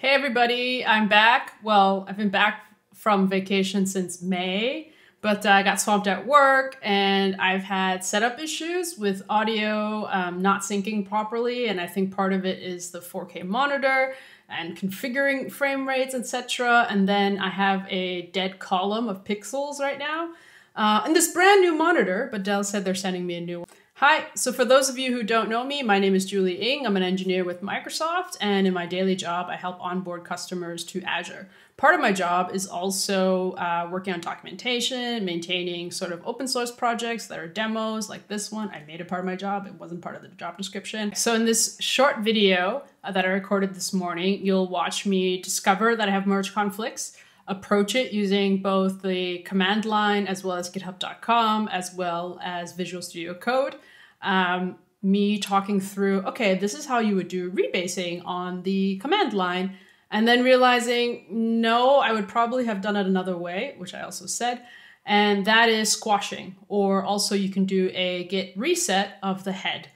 Hey everybody, I'm back. Well, I've been back from vacation since May, but uh, I got swamped at work and I've had setup issues with audio um, not syncing properly. And I think part of it is the 4K monitor and configuring frame rates, etc. And then I have a dead column of pixels right now. Uh, and this brand new monitor, but Dell said they're sending me a new one. Hi, so for those of you who don't know me, my name is Julie Ng. I'm an engineer with Microsoft, and in my daily job, I help onboard customers to Azure. Part of my job is also uh, working on documentation, maintaining sort of open source projects that are demos like this one. I made it part of my job, it wasn't part of the job description. So, in this short video uh, that I recorded this morning, you'll watch me discover that I have merge conflicts approach it using both the command line as well as github.com as well as Visual Studio Code um, me talking through, okay, this is how you would do rebasing on the command line, and then realizing, no, I would probably have done it another way, which I also said, and that is squashing, or also you can do a git reset of the head.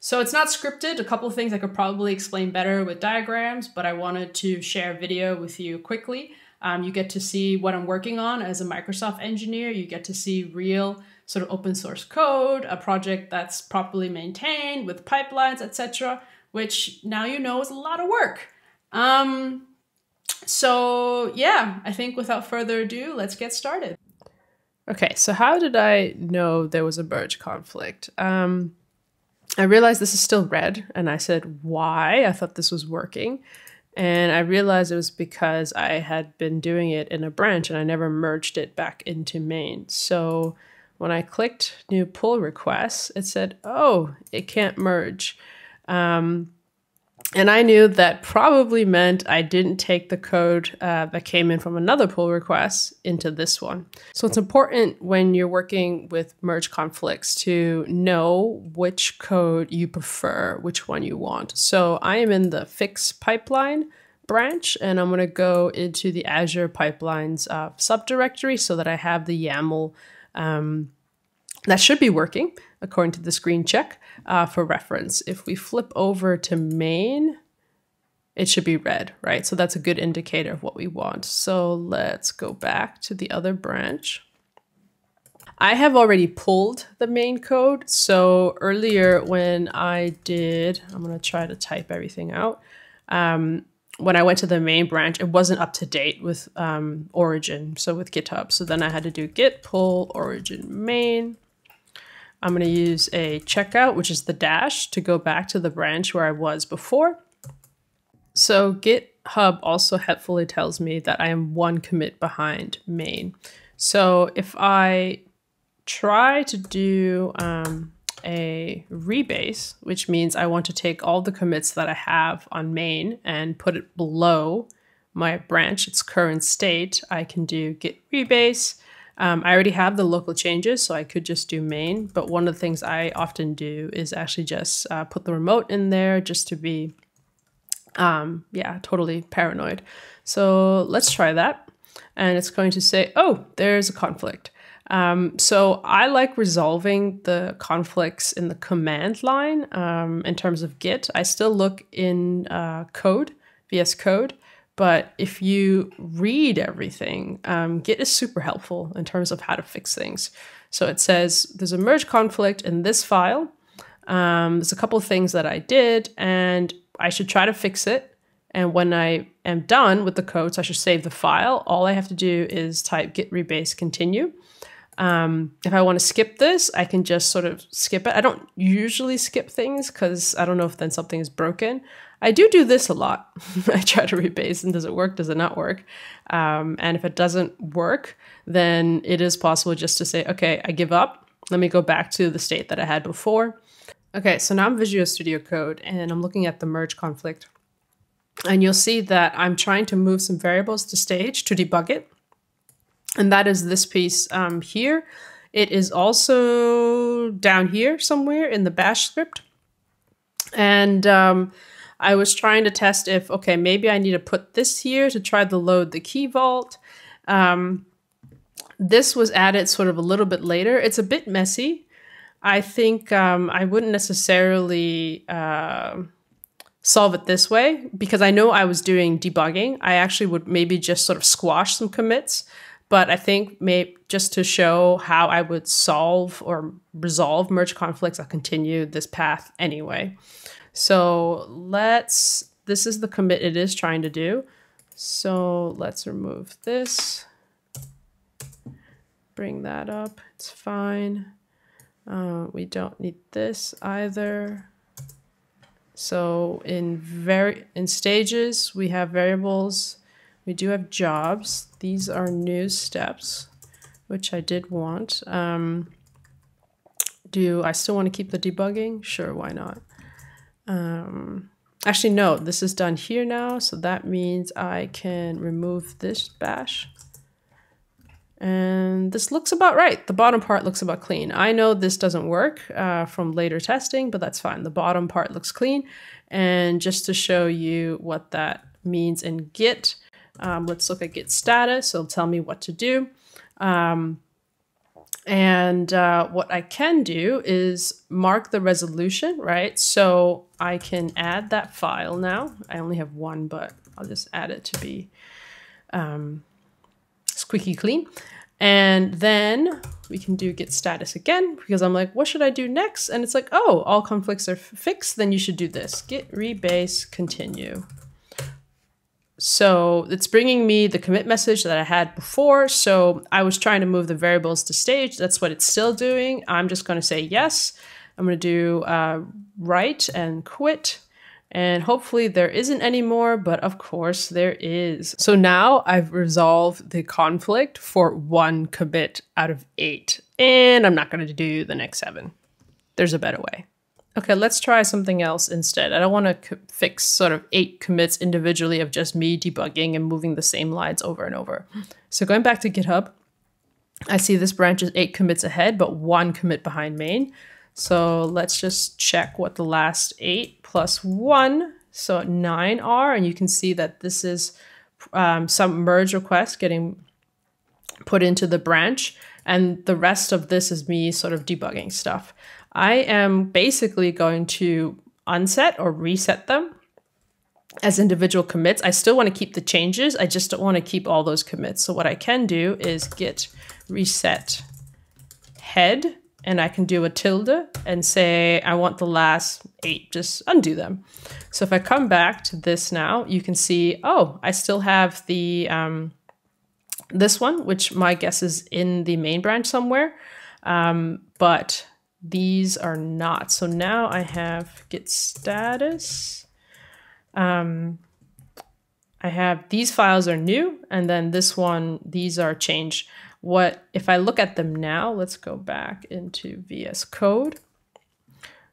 So it's not scripted. A couple things I could probably explain better with diagrams, but I wanted to share video with you quickly. Um, you get to see what I'm working on as a Microsoft engineer. You get to see real sort of open source code, a project that's properly maintained with pipelines, etc., which now you know is a lot of work. Um, so yeah, I think without further ado, let's get started. Okay, so how did I know there was a merge conflict? Um, I realized this is still red, and I said, why? I thought this was working. And I realized it was because I had been doing it in a branch and I never merged it back into main. So when I clicked new pull requests, it said, oh, it can't merge. Um, and I knew that probably meant I didn't take the code uh, that came in from another pull request into this one. So it's important when you're working with merge conflicts to know which code you prefer, which one you want. So I am in the fix pipeline branch and I'm going to go into the Azure pipelines uh, subdirectory so that I have the YAML um, that should be working according to the screen check uh, for reference. If we flip over to main, it should be red, right? So that's a good indicator of what we want. So let's go back to the other branch. I have already pulled the main code. So earlier when I did, I'm gonna try to type everything out. Um, when I went to the main branch, it wasn't up to date with um, origin, so with GitHub. So then I had to do git pull origin main. I'm going to use a checkout, which is the dash, to go back to the branch where I was before. So GitHub also helpfully tells me that I am one commit behind main. So if I try to do um, a rebase, which means I want to take all the commits that I have on main and put it below my branch, its current state, I can do git rebase. Um, I already have the local changes, so I could just do main. But one of the things I often do is actually just uh, put the remote in there just to be, um, yeah, totally paranoid. So let's try that. And it's going to say, oh, there's a conflict. Um, so I like resolving the conflicts in the command line um, in terms of Git. I still look in uh, code, VS Code, but if you read everything, um, Git is super helpful in terms of how to fix things. So it says there's a merge conflict in this file. Um, there's a couple things that I did, and I should try to fix it. And when I am done with the code, so I should save the file. All I have to do is type git rebase continue. Um, if I want to skip this, I can just sort of skip it. I don't usually skip things because I don't know if then something is broken. I do do this a lot. I try to rebase and does it work? Does it not work? Um, and if it doesn't work, then it is possible just to say, okay, I give up. Let me go back to the state that I had before. Okay, so now I'm Visual Studio Code and I'm looking at the merge conflict. And you'll see that I'm trying to move some variables to stage to debug it. And that is this piece um, here. It is also down here somewhere in the bash script. And um, I was trying to test if, okay, maybe I need to put this here to try to load the key vault. Um, this was added sort of a little bit later. It's a bit messy. I think um, I wouldn't necessarily uh, solve it this way because I know I was doing debugging. I actually would maybe just sort of squash some commits, but I think maybe just to show how I would solve or resolve merge conflicts, I'll continue this path anyway. So let's, this is the commit it is trying to do. So let's remove this, bring that up, it's fine. Uh, we don't need this either. So in very in stages, we have variables. We do have jobs. These are new steps, which I did want. Um, do I still want to keep the debugging? Sure, why not? Um, actually, no, this is done here now. So that means I can remove this bash. And this looks about right. The bottom part looks about clean. I know this doesn't work uh, from later testing, but that's fine. The bottom part looks clean. And just to show you what that means in Git, um, let's look at Git status. It'll tell me what to do. Um, and uh, what I can do is mark the resolution, right? So I can add that file now. I only have one, but I'll just add it to be um, squeaky clean. And then we can do git status again because I'm like, what should I do next? And it's like, oh, all conflicts are fixed. Then you should do this git rebase continue. So it's bringing me the commit message that I had before. So I was trying to move the variables to stage. That's what it's still doing. I'm just going to say yes. I'm going to do uh, write and quit. And hopefully there isn't any more, but of course there is. So now I've resolved the conflict for one commit out of eight. And I'm not going to do the next seven. There's a better way. Okay, let's try something else instead. I don't want to fix sort of eight commits individually of just me debugging and moving the same lines over and over. So going back to GitHub, I see this branch is eight commits ahead, but one commit behind main. So let's just check what the last eight plus one, so nine are, and you can see that this is um, some merge request getting put into the branch, and the rest of this is me sort of debugging stuff. I am basically going to unset or reset them as individual commits. I still want to keep the changes. I just don't want to keep all those commits. So what I can do is git reset head and I can do a tilde and say I want the last eight, just undo them. So if I come back to this now, you can see, oh, I still have the um, this one, which my guess is in the main branch somewhere, um, but these are not. So now I have git status. Um, I have these files are new, and then this one, these are changed what if I look at them now, let's go back into VS Code.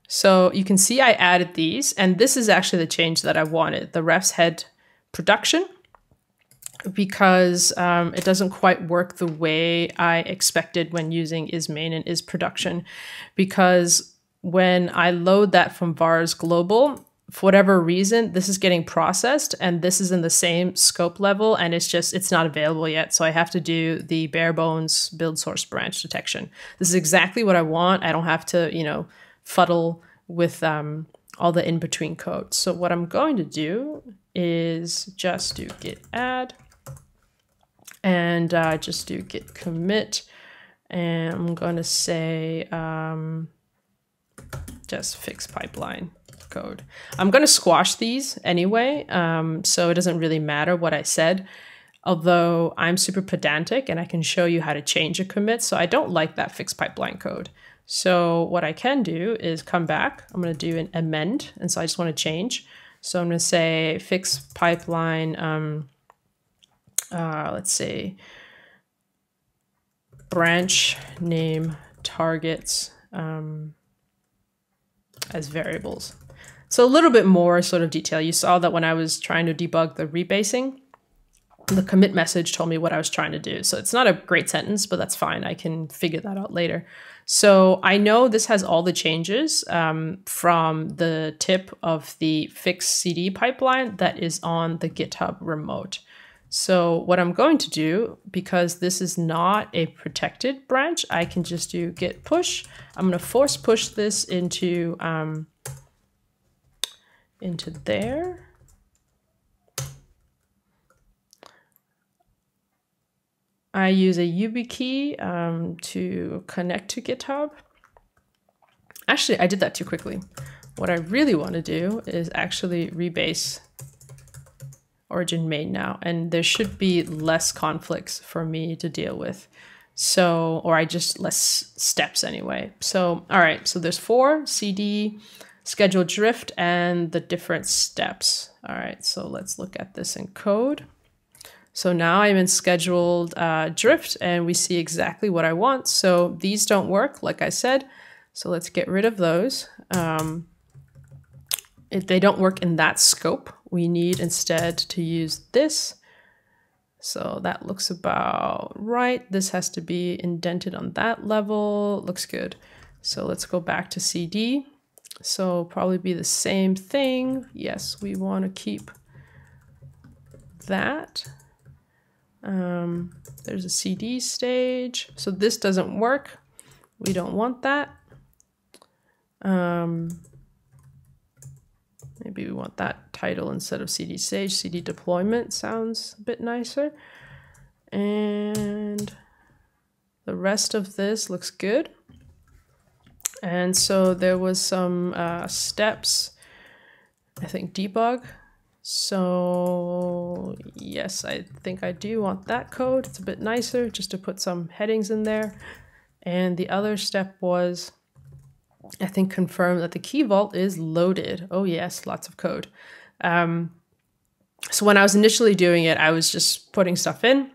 So you can see I added these, and this is actually the change that I wanted, the refs head production, because um, it doesn't quite work the way I expected when using is main and is production. Because when I load that from vars global, for whatever reason, this is getting processed and this is in the same scope level and it's just, it's not available yet. So I have to do the bare bones build source branch detection. This is exactly what I want. I don't have to, you know, fuddle with um, all the in-between code. So what I'm going to do is just do git add and uh, just do git commit. And I'm going to say um, just fix pipeline code. I'm going to squash these anyway, um, so it doesn't really matter what I said. Although I'm super pedantic and I can show you how to change a commit, so I don't like that fixed pipeline code. So what I can do is come back. I'm going to do an amend, and so I just want to change. So I'm going to say fix pipeline. Um, uh, let's see, branch name targets um, as variables. So a little bit more sort of detail. You saw that when I was trying to debug the rebasing, the commit message told me what I was trying to do. So it's not a great sentence, but that's fine. I can figure that out later. So I know this has all the changes um, from the tip of the fix CD pipeline that is on the GitHub remote. So what I'm going to do, because this is not a protected branch, I can just do git push. I'm going to force push this into um, into there. I use a YubiKey um, to connect to GitHub. Actually, I did that too quickly. What I really want to do is actually rebase origin main now, and there should be less conflicts for me to deal with. So, or I just less steps anyway. So, all right, so there's four CD, schedule drift, and the different steps. All right, so let's look at this in code. So now I'm in scheduled uh, drift and we see exactly what I want. So these don't work, like I said. So let's get rid of those. Um, if they don't work in that scope, we need instead to use this. So that looks about right. This has to be indented on that level. Looks good. So let's go back to CD. So probably be the same thing. Yes, we want to keep that. Um, there's a CD stage. So this doesn't work. We don't want that. Um, maybe we want that title instead of CD stage. CD deployment sounds a bit nicer. And the rest of this looks good. And so there was some uh, steps, I think debug so yes, I think I do want that code. It's a bit nicer just to put some headings in there. And the other step was, I think, confirm that the key vault is loaded. Oh yes, lots of code. Um, so when I was initially doing it, I was just putting stuff in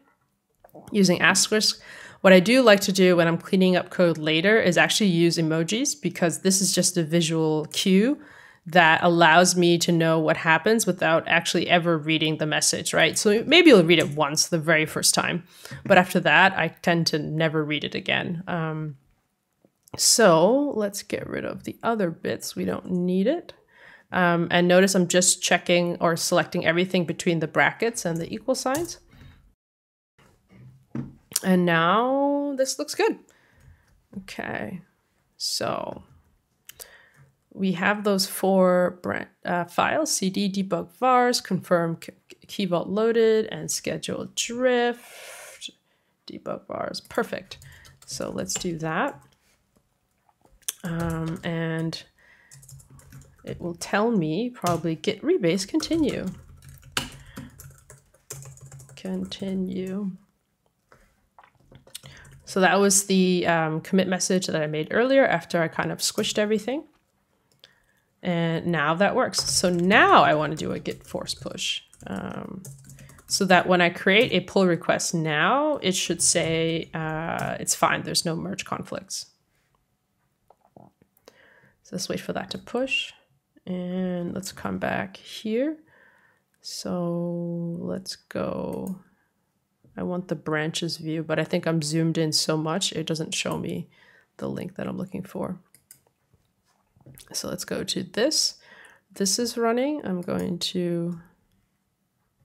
using asterisk. What I do like to do when I'm cleaning up code later is actually use emojis because this is just a visual cue that allows me to know what happens without actually ever reading the message, right? So maybe you'll read it once the very first time, but after that, I tend to never read it again. Um, so let's get rid of the other bits. We don't need it. Um, and notice I'm just checking or selecting everything between the brackets and the equal signs. And now this looks good. Okay, so we have those four uh, files, cd debug vars, confirm key vault loaded, and schedule drift, debug vars, perfect. So let's do that. Um, and it will tell me probably git rebase continue. Continue. So that was the um, commit message that I made earlier after I kind of squished everything. And now that works. So now I want to do a git force push. Um, so that when I create a pull request now, it should say uh, it's fine. There's no merge conflicts. So let's wait for that to push. And let's come back here. So let's go. I want the branches view, but I think I'm zoomed in so much, it doesn't show me the link that I'm looking for. So let's go to this. This is running. I'm going to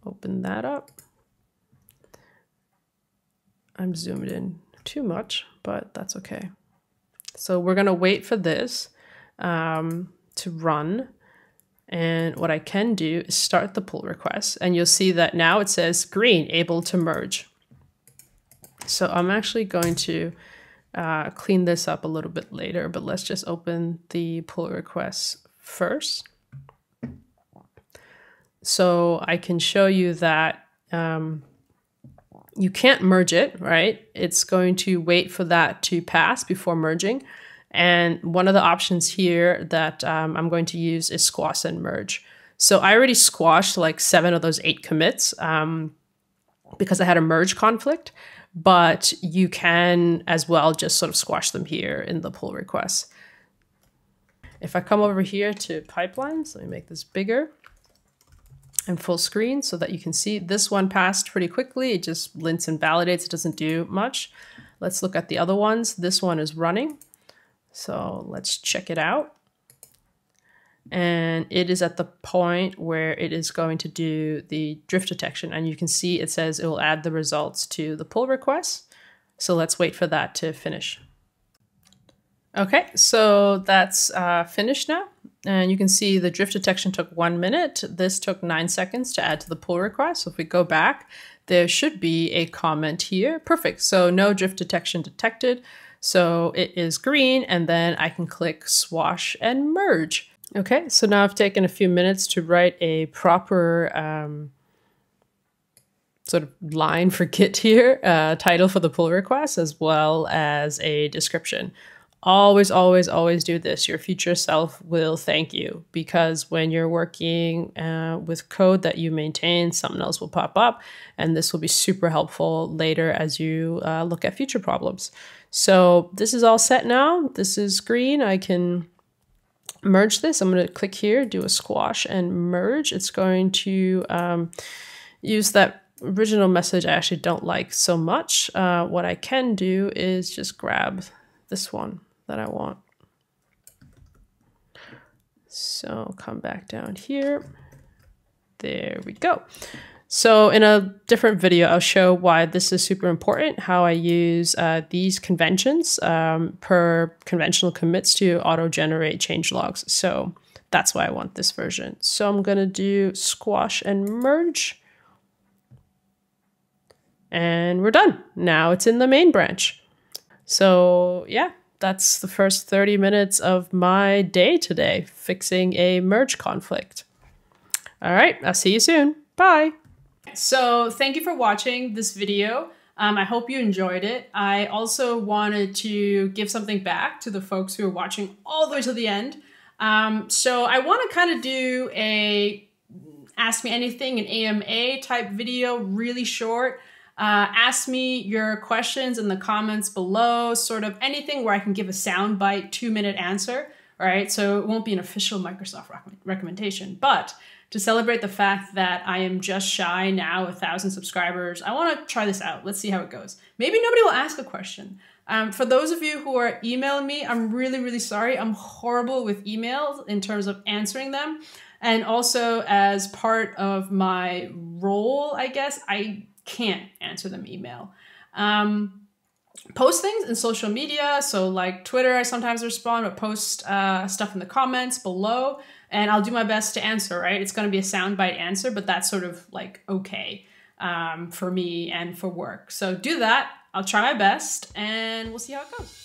open that up. I'm zoomed in too much, but that's okay. So we're going to wait for this um, to run. And what I can do is start the pull request. And you'll see that now it says green, able to merge. So I'm actually going to uh, clean this up a little bit later, but let's just open the pull requests first. So I can show you that um, you can't merge it, right? It's going to wait for that to pass before merging. And one of the options here that um, I'm going to use is squash and merge. So I already squashed like seven of those eight commits um, because I had a merge conflict but you can as well just sort of squash them here in the pull request. If I come over here to pipelines, let me make this bigger and full screen so that you can see this one passed pretty quickly. It just lints and validates. It doesn't do much. Let's look at the other ones. This one is running. So let's check it out and it is at the point where it is going to do the drift detection and you can see it says it will add the results to the pull request so let's wait for that to finish Okay, so that's uh, finished now. And you can see the drift detection took one minute. This took nine seconds to add to the pull request. So if we go back, there should be a comment here. Perfect. So no drift detection detected. So it is green and then I can click squash and merge. Okay, so now I've taken a few minutes to write a proper um, sort of line for Git here, uh, title for the pull request, as well as a description always, always, always do this. Your future self will thank you because when you're working uh, with code that you maintain, something else will pop up. And this will be super helpful later as you uh, look at future problems. So this is all set now. This is green. I can merge this. I'm going to click here, do a squash and merge. It's going to um, use that original message I actually don't like so much. Uh, what I can do is just grab this one that I want. So come back down here. There we go. So in a different video, I'll show why this is super important, how I use uh, these conventions um, per conventional commits to auto-generate change logs. So that's why I want this version. So I'm going to do squash and merge. And we're done. Now it's in the main branch. So yeah, that's the first 30 minutes of my day today, fixing a merge conflict. All right, I'll see you soon. Bye. So, thank you for watching this video. Um, I hope you enjoyed it. I also wanted to give something back to the folks who are watching all the way to the end. Um, so, I want to kind of do a Ask Me Anything, an AMA type video, really short. Uh, ask me your questions in the comments below, sort of anything where I can give a soundbite two minute answer. All right, so it won't be an official Microsoft rec recommendation, but to celebrate the fact that I am just shy now a thousand subscribers, I want to try this out. Let's see how it goes. Maybe nobody will ask a question. Um, for those of you who are emailing me, I'm really, really sorry. I'm horrible with emails in terms of answering them. And also, as part of my role, I guess, I can't answer them email. Um, post things in social media. So, like Twitter, I sometimes respond, but post uh, stuff in the comments below, and I'll do my best to answer, right? It's going to be a soundbite answer, but that's sort of like okay um, for me and for work. So, do that. I'll try my best, and we'll see how it goes.